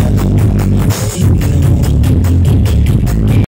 Música